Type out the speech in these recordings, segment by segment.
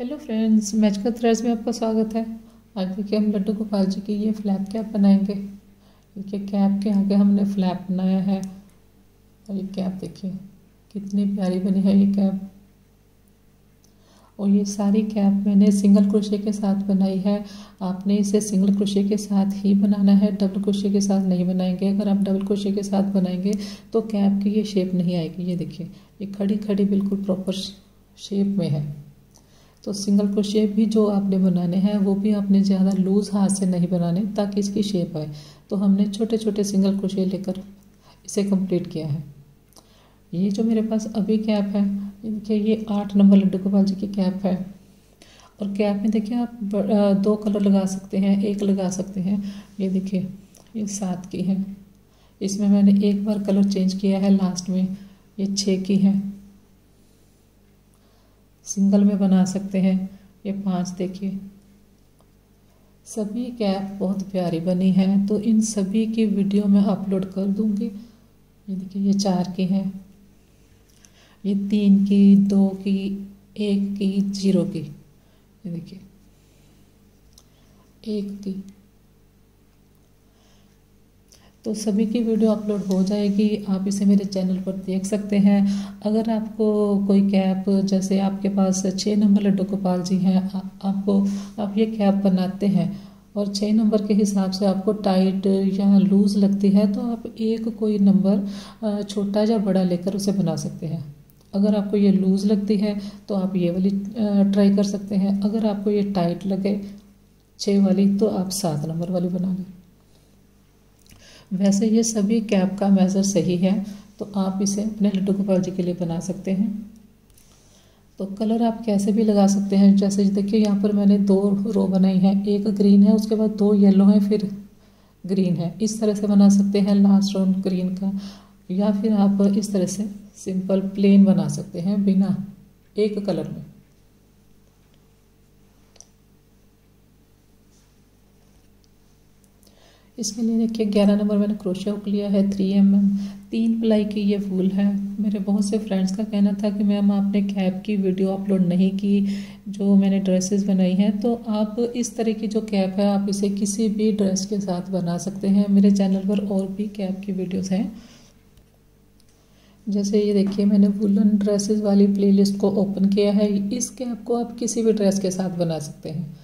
Hello friends मैचकर threads में आपका स्वागत है। आज देखिए हम लड्डू गोपाल जी की ये फ्लैप कैप बनाएँगे? देखिए कैप के आगे हमने फ्लैप बनाया है। और ये कैप देखिए, कितनी प्यारी बनी है ये कैप और ये सारी कैप मैंने सिंगल क्रोशे के साथ बनाई है। आपने इसे सिंगल क्रोशे के साथ ही बनाना है डबल क्रोशे के साथ नहीं बनाएँगे। अगर आप डबल क्रोशे के साथ बनाएँगे तो कैप की ये शेप नहीं आएगी। ये देखिए, ये खड़ी खड़ी बिल्कुल प्रॉपर शेप में है। तो सिंगल क्रोशे भी जो आपने बनाने हैं, वो भी आपने ज़्यादा लूज़ हाथ से नहीं बनाने ताकि इसकी शेप आए। तो हमने छोटे छोटे सिंगल क्रोशे लेकर इसे कंप्लीट किया है। ये जो मेरे पास अभी कैप है देखिए ये आठ नंबर लड्डू गोपाल जी की कैप है। और कैप में देखिए आप दो कलर लगा सकते हैं, एक लगा सकते हैं। ये देखिए, ये सात की है। इसमें मैंने एक बार कलर चेंज किया है लास्ट में, ये छः की है। सिंगल में बना सकते हैं। ये पाँच देखिए। सभी कैप बहुत प्यारी बनी है तो इन सभी की वीडियो मैं अपलोड कर दूँगी। ये देखिए, ये चार की है। ये तीन की, दो की, एक की, ज़ीरो की। ये देखिए। एक की तो सभी की वीडियो अपलोड हो जाएगी। आप इसे मेरे चैनल पर देख सकते हैं। अगर आपको कोई कैप जैसे आपके पास छः नंबर लड्डू गोपाल जी हैं आपको, आप ये कैप बनाते हैं और छः नंबर के हिसाब से आपको टाइट या लूज़ लगती है तो आप एक कोई नंबर छोटा या बड़ा लेकर उसे बना सकते हैं। अगर आपको ये लूज़ लगती है तो आप ये वाली ट्राई कर सकते हैं। अगर आपको ये टाइट लगे छः वाली तो आप सात नंबर वाली बना लें। वैसे ये सभी कैप का मेज़र सही है तो आप इसे अपने लड्डू गोपाल के लिए बना सकते हैं। तो कलर आप कैसे भी लगा सकते हैं। जैसे देखिए, यहाँ पर मैंने दो रो बनाई है। एक ग्रीन है, उसके बाद दो येलो है, फिर ग्रीन है। इस तरह से बना सकते हैं लास्ट राउंड ग्रीन का। या फिर आप इस तरह से सिंपल प्लेन बना सकते हैं बिना एक कलर में। इसके लिए देखिए ग्यारह नंबर मैंने क्रोशिया हुक लिया है थ्री एम एम तीन प्लाई की ये फूल है। मेरे बहुत से फ्रेंड्स का कहना था कि मैम आपने कैप की वीडियो अपलोड नहीं की, जो मैंने ड्रेसेस बनाई हैं तो आप इस तरह की जो कैप है, आप इसे किसी भी ड्रेस के साथ बना सकते हैं। मेरे चैनल पर और भी कैप की वीडियोस हैं। जैसे ये देखिए, मैंने वुलन ड्रेसेस वाली प्लेलिस्ट को ओपन किया है। इस कैप को आप किसी भी ड्रेस के साथ बना सकते हैं।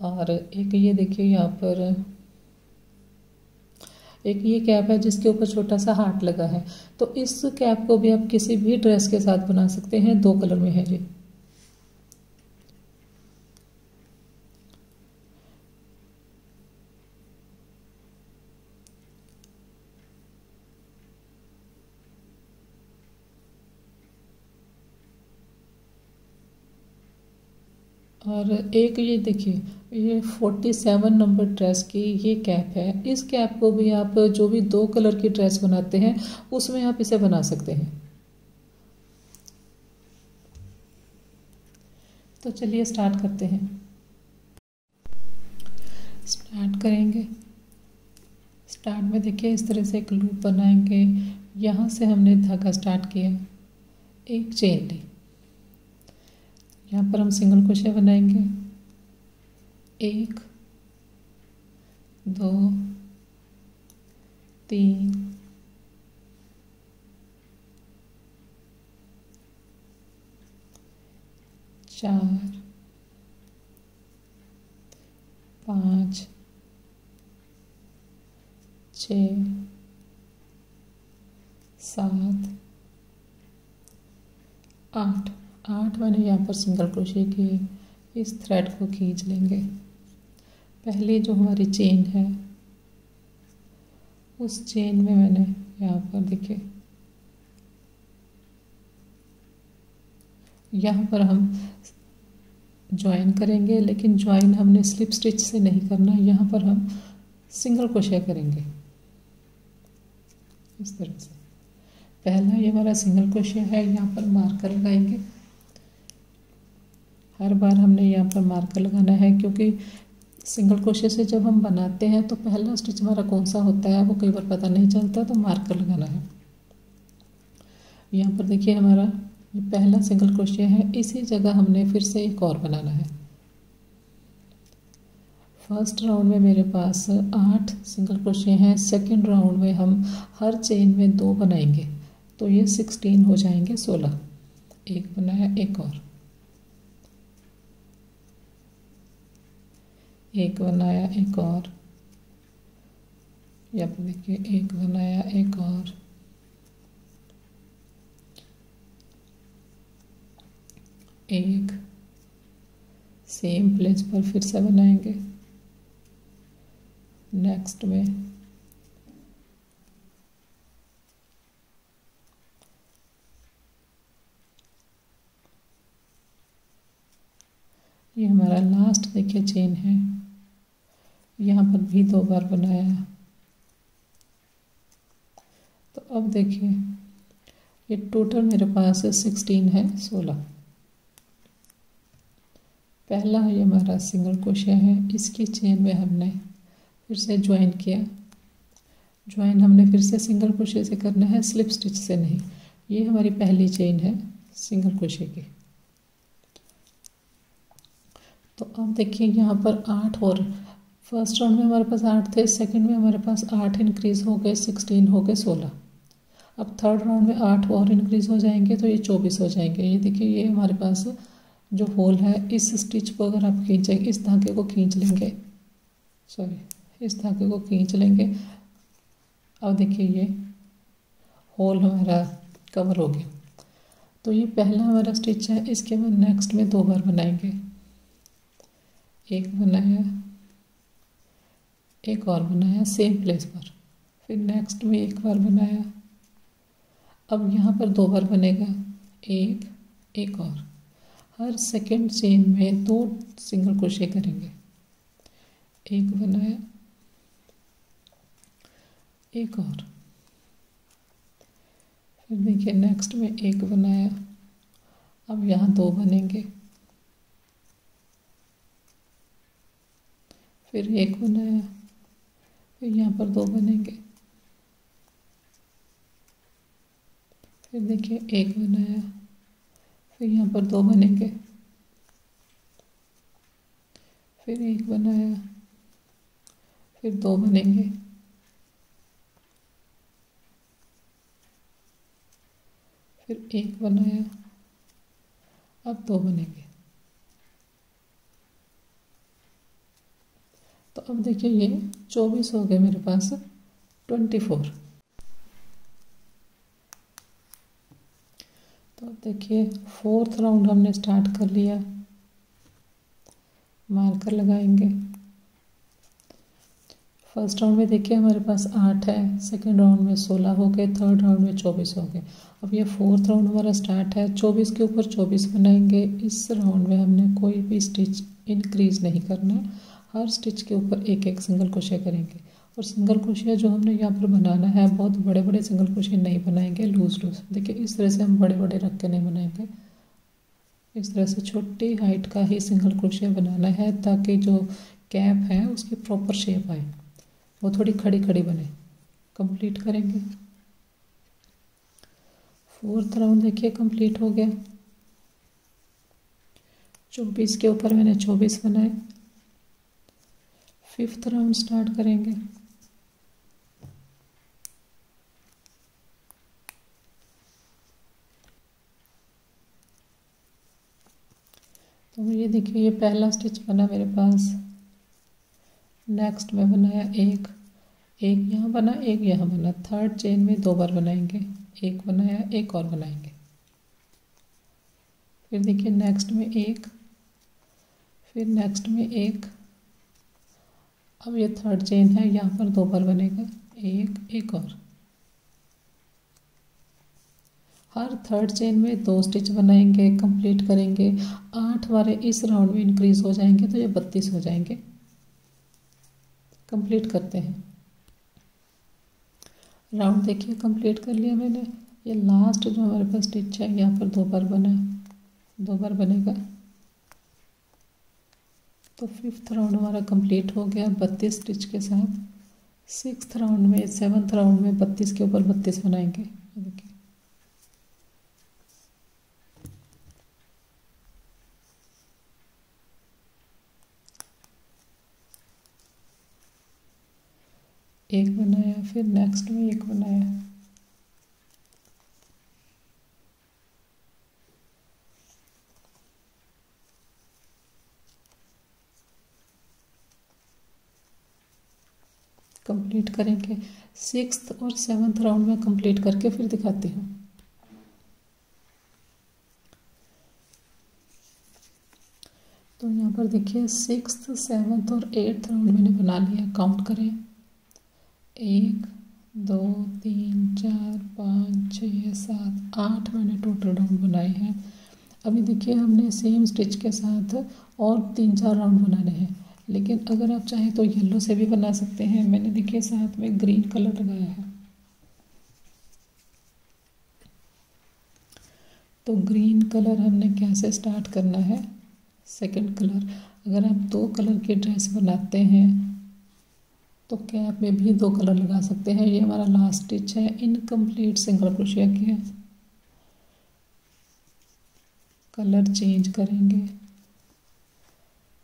और एक ये देखिए, यहाँ पर एक ये कैप है जिसके ऊपर छोटा सा हार्ट लगा है। तो इस कैप को भी आप किसी भी ड्रेस के साथ बना सकते हैं। दो कलर में है ये। और एक ये देखिए, ये फोर्टी सेवन नंबर ड्रेस की ये कैप है। इस कैप को भी आप जो भी दो कलर की ड्रेस बनाते हैं, उसमें आप इसे बना सकते हैं। तो चलिए स्टार्ट करते हैं। स्टार्ट करेंगे। स्टार्ट में देखिए, इस तरह से एक लूप बनाएँगे। यहाँ से हमने धागा स्टार्ट किया। एक चेन ली यहाँ पर हम सिंगल क्रोशे बनाएँगे। एक दो तीन चार पाँच छ सात आठ। आठ मैंने यहाँ पर सिंगल क्रोशे की इस थ्रेड को खींच लेंगे। पहले जो हमारी चेन है, उस चेन में मैंने यहाँ पर देखिए यहाँ पर हम ज्वाइन करेंगे, लेकिन ज्वाइन हमने स्लिप स्टिच से नहीं करना। यहाँ पर हम सिंगल क्रोशिया करेंगे। इस तरह से। पहला ये हमारा सिंगल क्रोशिया है, यहाँ पर मार्कर लगाएँगे। हर बार हमने यहाँ पर मार्कर लगाना है क्योंकि सिंगल क्रोशे से जब हम बनाते हैं तो पहला स्टिच हमारा कौन सा होता है वो कई बार पता नहीं चलता तो मार्कर लगाना है। यहाँ पर देखिए हमारा ये पहला सिंगल क्रोशिया है, इसी जगह हमने फिर से एक और बनाना है। फ़र्स्ट राउंड में मेरे पास आठ सिंगल क्रोशिया हैं सेकंड राउंड में हम हर चेन में दो बनाएँगे तो ये सिक्सटीन हो जाएँगे सोलह। एक बनाया, एक और। एक बनाया एक और। यहाँ पर देखिए, एक बनाया एक और। एक। सेम प्लेस पर फिर से बनाएँगे। नेक्स्ट में। ये हमारा लास्ट देखिए चेन है। यहाँ पर भी दो बार बनाया तो अब देखिए, ये टोटल मेरे पास सिक्सटीन है, सोलह। पहला ये हमारा सिंगल क्रोशिया है, इसकी चेन में हमने फिर से ज्वाइन किया। ज्वाइन हमने फिर से सिंगल क्रोशिया से करना है स्लिप स्टिच से नहीं। ये हमारी पहली चेन है सिंगल क्रोशिया की। तो अब देखिए, यहाँ पर आठ और फ़र्स्ट राउंड में हमारे पास आठ थे, सेकंड में हमारे पास आठ इंक्रीज़ हो गए सिक्सटीन हो गए, सोलह। अब थर्ड राउंड में आठ और इंक्रीज़ हो जाएँगे तो ये चौबीस हो जाएँगे। ये देखिए, ये हमारे पास जो होल है, इस स्टिच को अगर आप खींचेंगे इस धागे को खींच लेंगे सॉरी इस धागे को खींच लेंगे, अब देखिए ये होल हमारा कवर हो गया। तो ये पहला हमारा स्टिच है, इसके बाद नेक्स्ट में दो बार बनाएँगे। एक बनाया एक और बनाया सेम प्लेस पर। फिर नेक्स्ट में एक बार बनाया। अब यहाँ पर दो बार बनेगा। एक एक और। हर सेकेंड चेन में दो सिंगल क्रोशे करेंगे। एक बनाया। एक और। फिर देखिए नेक्स्ट में एक बनाया। अब यहाँ दो बनेंगे। फिर एक बनाया। फिर यहाँ पर दो बनेंगे। फिर देखिए, एक बनाया। फिर यहाँ पर दो बनेंगे। फिर एक बनाया। फिर दो बनेंगे। फिर एक बनाया। अब दो बनेंगे। तो अब देखिए ये चौबीस हो गए मेरे पास ट्वेंटी फोर तो देखिए फोर्थ राउंड हमने स्टार्ट कर लिया। मार्कर लगाएँगे। फ़र्स्ट राउंड में देखिए हमारे पास आठ है सेकेंड राउंड में सोलह हो गए थर्ड राउंड में चौबीस हो गए। अब ये फोर्थ राउंड हमारा स्टार्ट है, चौबीस के ऊपर चौबीस बनाएँगे। इस राउंड में हमने कोई भी स्टिच इंक्रीज नहीं करना हर स्टिच के ऊपर एक एक सिंगल क्रोशिया करेंगे। और सिंगल क्रोशिया जो हमने यहाँ पर बनाना है, बहुत बड़े बड़े सिंगल क्रोशिया नहीं बनाएँगे लूज लूज देखिए, इस तरह से हम बड़े बड़े रख के नहीं बनाएँगे। इस तरह से छोटी हाइट का ही सिंगल क्रोशिया बनाना है, ताकि जो कैप है, उसकी प्रॉपर शेप आए। वो थोड़ी खड़ी खड़ी बने। कंप्लीट करेंगे। फोर्थ राउंड देखिए, कंप्लीट हो गया। चौबीस के ऊपर मैंने चौबीस बनाए। फिफ्थ राउंड स्टार्ट करेंगे। तो ये देखिए, ये पहला स्टिच बना मेरे पास। नेक्स्ट में बनाया एक एक यहाँ बना, एक यहाँ बना। थर्ड चेन में दो बार बनाएँगे, एक बनाया, एक और बनाएँगे। फिर देखिए नेक्स्ट में एक, फिर नेक्स्ट में एक अब ये थर्ड चेन है, यहाँ पर दो बार बनेगा, एक एक और। हर थर्ड चेन में दो स्टिच बनाएँगे कंप्लीट करेंगे, आठ बार इस राउंड में इंक्रीज हो जाएँगे तो ये बत्तीस हो जाएँगे। कंप्लीट करते हैं। राउंड देखिए कंप्लीट कर लिया मैंने। ये लास्ट जो हमारे पास स्टिच है, यहाँ पर दो बार बना, दो बार बनेगा। तो फिफ्थ राउंड हमारा कंप्लीट हो गया बत्तीस स्टिच के साथ। सिक्स राउंड में सेवन्थ राउंड में बत्तीस के ऊपर बत्तीस बनाएँगे। देखिए। एक बनाया, फिर नेक्स्ट में एक बनाया। कंप्लीट करेंगे। सिक्स और सेवन्थ राउंड में कंप्लीट करके फिर दिखाती हूँ। तो यहाँ पर देखिए सिक्स सेवन्थ और एट्थ राउंड मैंने बना लिया। काउंट करें। एक, दो, तीन, चार, पाँच, छः, सात, आठ मैंने टोटल राउंड बनाए हैं। अभी देखिए, हमने सेम स्टिच के साथ और तीन, चार राउंड बनाने हैं। लेकिन अगर आप चाहें तो येलो से भी बना सकते हैं। मैंने देखिए साथ में ग्रीन कलर लगाया है। तो ग्रीन कलर हमने कैसे स्टार्ट करना है? सेकंड कलर अगर आप दो कलर की ड्रेस बनाते हैं तो कैप में भी दो कलर लगा सकते हैं? ये हमारा लास्ट स्टिच है। इनकम्प्लीट सिंगल क्रोशिया किया। कलर चेंज करेंगे।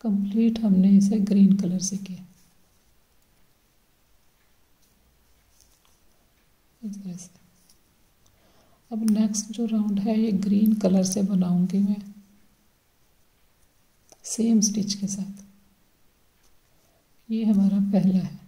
कंप्लीट हमने इसे ग्रीन कलर से किया। इस तरह से। अब नेक्स्ट जो राउंड है, ये ग्रीन कलर से बनाऊँगी मैं। सेम स्टिच के साथ। ये हमारा पहला है।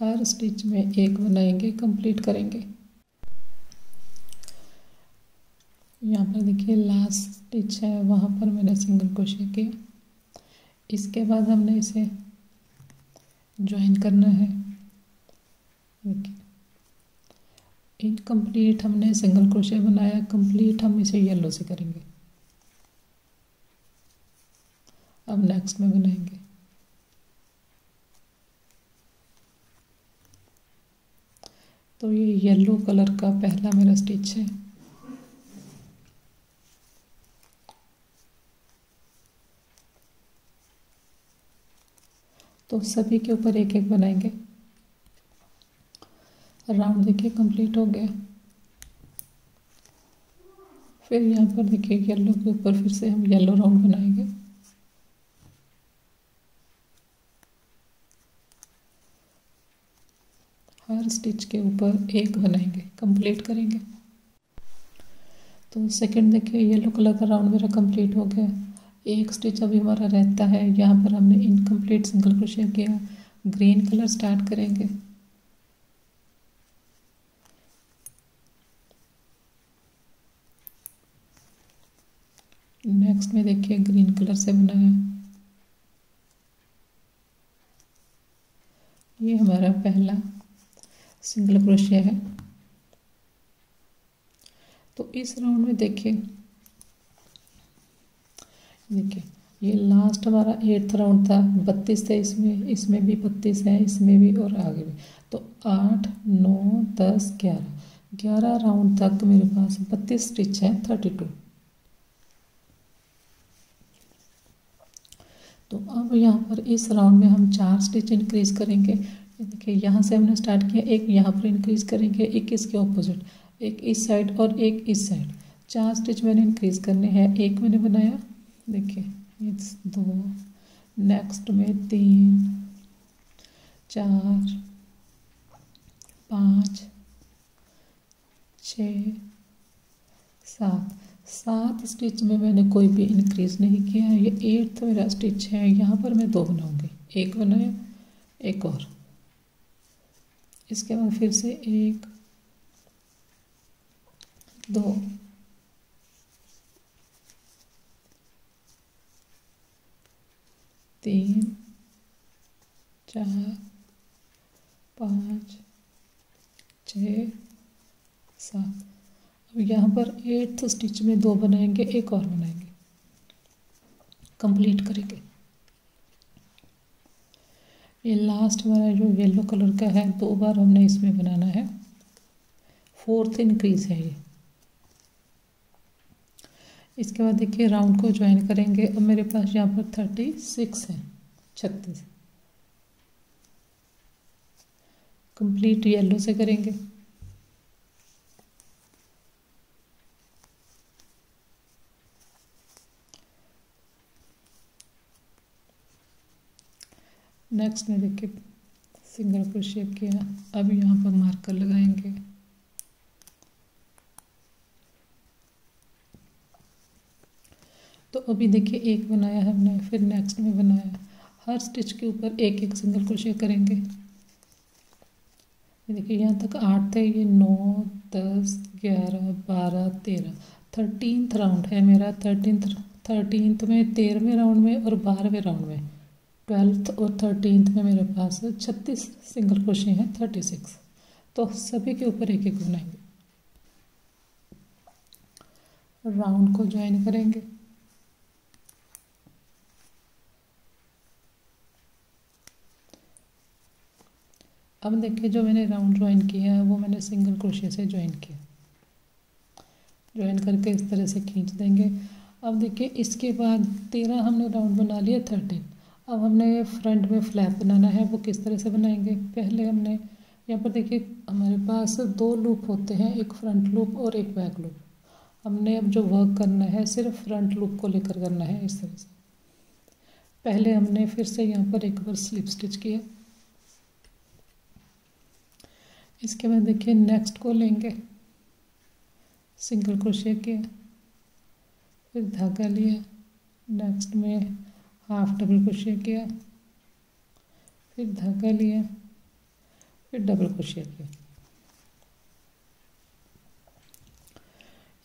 हर स्टिच में एक बनाएँगे कंप्लीट करेंगे। यहाँ पर देखिए लास्ट स्टिच है, वहाँ पर मैंने सिंगल क्रोशिया किया। इसके बाद हमने इसे ज्वाइन करना है। देखिए इनकम्प्लीट हमने सिंगल क्रोशिया बनाया कंप्लीट हम इसे येलो से करेंगे। अब नेक्स्ट में बनाएँगे। तो ये येलो कलर का पहला मेरा स्टिच है। तो सभी के ऊपर एक एक बनाएँगे। राउंड देखिए कंप्लीट हो गया। फिर यहाँ पर देखिए येलो के ऊपर फिर से हम येलो राउंड बनाएँगे। हर स्टिच के ऊपर एक बनाएँगे। कंप्लीट करेंगे। तो सेकंड देखिए येलो कलर का राउंड मेरा कंप्लीट हो गया। एक स्टिच अभी हमारा रहता है। यहाँ पर हमने इनकम्प्लीट सिंगल क्रोशिया किया। ग्रीन कलर स्टार्ट करेंगे। नेक्स्ट में देखिए ग्रीन कलर से बनाया ये हमारा पहला सिंगल क्रोशिया है। तो इस राउंड में देखिए देखिए, ये लास्ट हमारा एट्थ राउंड था, बत्तीस थे, इसमें इसमें भी बत्तीस है, इसमें भी और आगे भी। तो आठ, नौ, दस, ग्यारह। ग्यारह राउंड तक मेरे पास बत्तीस स्टिच है थर्टी टू तो अब यहाँ पर इस राउंड में हम चार स्टिच इंक्रीज करेंगे। देखिए, यहाँ से हमने स्टार्ट किया, एक यहाँ पर इंक्रीज करेंगे, एक इसके ऑपोजिट एक इस साइड और एक इस साइड चार स्टिच मैंने इंक्रीज करने हैं, एक मैंने बनाया देखिए ये दो। नेक्स्ट में तीन, चार, पाँच, छ, सात। सात स्टिच में मैंने कोई भी इंक्रीज नहीं किया है। ये एट्थ मेरा स्टिच है। यहाँ पर मैं दो बनाऊँगी। एक बनाया, एक और। इसके बाद फिर से एक, दो। तीन, चार, पाँच, छ, सात। अब यहाँ पर एट्थ स्टिच में दो बनाएँगे, एक और बनाएँगे। कंप्लीट करेंगे। ये लास्ट वाला जो येलो कलर का है, दो बार हमने इसमें बनाना है। फोर्थ इंक्रीज है ये। इसके बाद देखिए राउंड को ज्वाइन करेंगे और मेरे पास यहाँ पर थर्टी सिक्स है, छत्तीस। कंप्लीट येलो से करेंगे। नेक्स्ट में देखिए सिंगल क्रोशिया किया। अब यहाँ पर मार्कर लगाएँगे। तो अभी देखिए, एक बनाया हमने, फिर नेक्स्ट में बनाया हर स्टिच के ऊपर एक एक सिंगल क्रोशिया करेंगे। ये देखिए, यहाँ तक आठ थे, ये नौ, दस, ग्यारह, बारह, तेरह। थर्टीनथ राउंड है मेरा थर्टीन थर्टीनथ में, तेरहवें राउंड में और बारहवें राउंड में। ट्वेल्थ और थर्टीनथ में मेरे पास छत्तीस सिंगल क्रोशिया हैं थर्टी सिक्स तो सभी के ऊपर एक एक बनाएँगे। राउंड को ज्वाइन करेंगे। अब देखिए जो मैंने राउंड ज्वाइन किया है, वो मैंने सिंगल क्रोशिया से ज्वाइन किया। ज्वाइन करके इस तरह से खींच देंगे। अब देखिए, इसके बाद तेरह हमने राउंड बना लिया थर्टीन अब हमने फ्रंट में फ्लैप बनाना है, वो किस तरह से बनाएँगे? पहले हमने यहाँ पर देखिए, हमारे पास दो लूप होते हैं, एक फ्रंट लूप और एक बैक लूप हमने अब जो वर्क करना है, सिर्फ़ फ्रंट लूप को लेकर करना है, इस तरह से। पहले हमने फिर से यहाँ पर एक बार स्लिप स्टिच किया। इसके बाद देखिए नेक्स्ट को लेंगे। सिंगल क्रोशिया किया। फिर धागा लिया। नेक्स्ट में हाफ़ डबल क्रोशिया किया। फिर धागा लिया। फिर डबल क्रोशिया किया।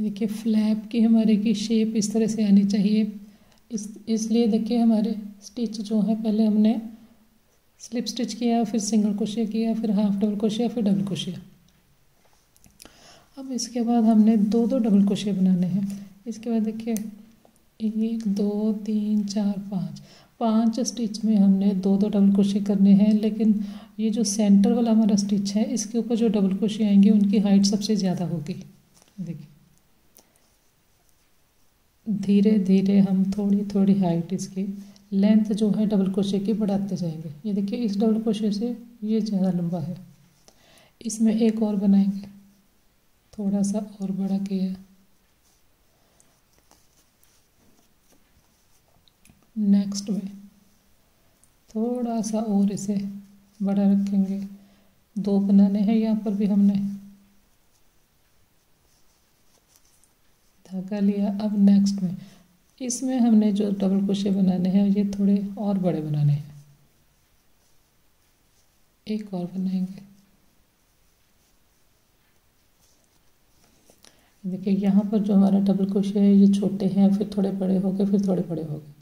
देखिए फ्लैप की हमारे की शेप इस तरह से आनी चाहिए। इस, इसलिए देखिए हमारे स्टिच जो है, पहले हमने स्लिप स्टिच किया, फिर सिंगल क्रोशिया किया, फिर हाफ़ डबल क्रोशिया, फिर डबल क्रोशिया। अब इसके बाद हमने दो दो डबल क्रोशिया बनाने हैं। इसके बाद देखिए, एक, दो, तीन, चार, पाँच। पाँच स्टिच में हमने दो दो डबल क्रोशिया करने हैं, लेकिन ये जो सेंटर वाला हमारा स्टिच है, इसके ऊपर जो डबल क्रोशिया आएँगे, उनकी हाइट सबसे ज़्यादा होगी। देखिए। धीरे धीरे हम थोड़ी थोड़ी हाइट इसकी लेंथ जो है डबल क्रोशे की बढ़ाते जाएँगे। ये देखिए, इस डबल क्रोशे से ये ज़्यादा लंबा है। इसमें एक और बनाएँगे। थोड़ा सा और बड़ा किया। नेक्स्ट में थोड़ा सा और इसे बड़ा रखेंगे। दो बनाने हैं यहाँ पर भी हमने। धागा लिया अब नेक्स्ट में। इसमें हमने जो डबल क्रोशे बनाने हैं, ये थोड़े और बड़े बनाने हैं। एक और बनाएँगे। देखिए, यहाँ पर जो हमारा डबल क्रोशे है, ये छोटे हैं, फिर थोड़े बड़े हो गए, फिर थोड़े बड़े हो गए।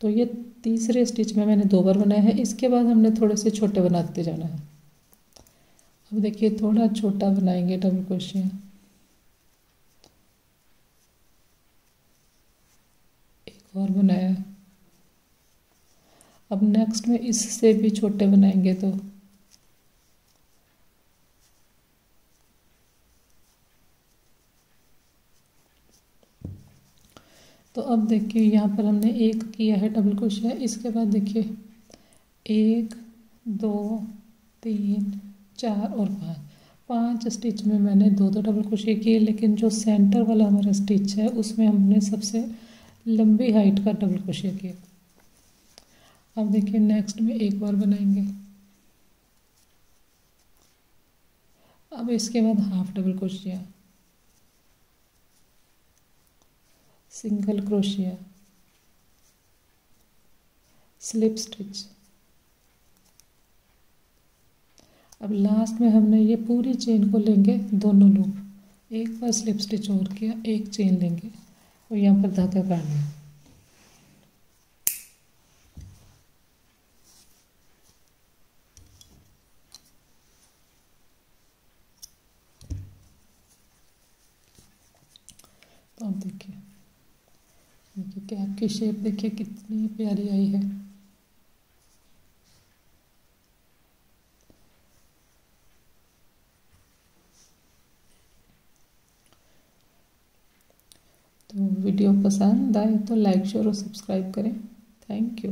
तो ये तीसरे स्टिच में मैंने दो बार बनाया है। इसके बाद हमने थोड़े से छोटे बनाते जाना है। अब देखिए, थोड़ा छोटा बनाएँगे डबल क्रोशे और बनाया। अब नेक्स्ट में इससे भी छोटे बनाएँगे तो। तो अब देखिए, यहाँ पर हमने एक किया है डबल क्रोशिया इसके बाद देखिए, एक, दो, तीन, चार और पाँच। पाँच स्टिच में मैंने दो दो डबल क्रोशिया किए, लेकिन जो सेंटर वाला हमारा स्टिच है, उसमें हमने सबसे लंबी हाइट का डबल क्रोशिया किया। अब देखिए नेक्स्ट में एक बार बनाएँगे। अब इसके बाद half double crochet single crochet slip stitch अब लास्ट में हमने ये पूरी चेन को लेंगे दोनों लूप एक बार स्लिप स्टिच और किया, एक चेन लेंगे। और यहाँ पर धागा काटना तो आप देखिए देखिए कैप की शेप देखिए, कितनी प्यारी आई है तो वीडियो पसंद आए तो लाइक शेयर और सब्सक्राइब करें। Thank you.